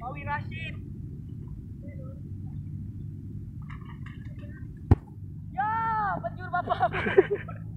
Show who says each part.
Speaker 1: Pawi Rashid. Ya, penjur bapak.